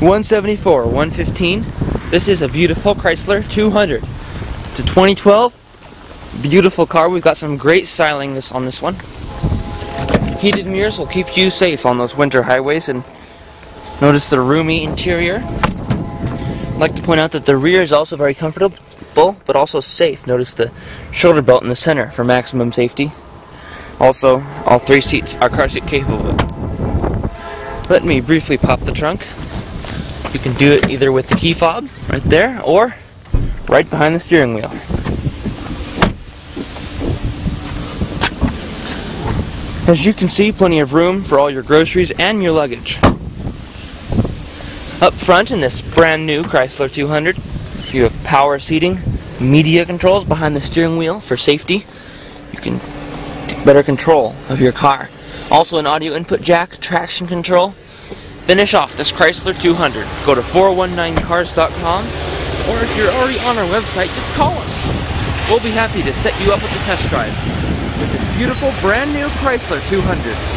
174, 115. This is a beautiful Chrysler 200. It's a 2012. Beautiful car. We've got some great styling this on this one. Heated mirrors will keep you safe on those winter highways and notice the roomy interior. I'd like to point out that the rear is also very comfortable but also safe. Notice the shoulder belt in the center for maximum safety. Also, all three seats are car seat capable. Let me briefly pop the trunk. You can do it either with the key fob right there or right behind the steering wheel. As you can see, plenty of room for all your groceries and your luggage. Up front in this brand new Chrysler 200, you have power seating, media controls behind the steering wheel for safety. You can take better control of your car. Also an audio input jack, traction control. Finish off this Chrysler 200. Go to 419cars.com or if you're already on our website, just call us. We'll be happy to set you up with a test drive with this beautiful brand new Chrysler 200.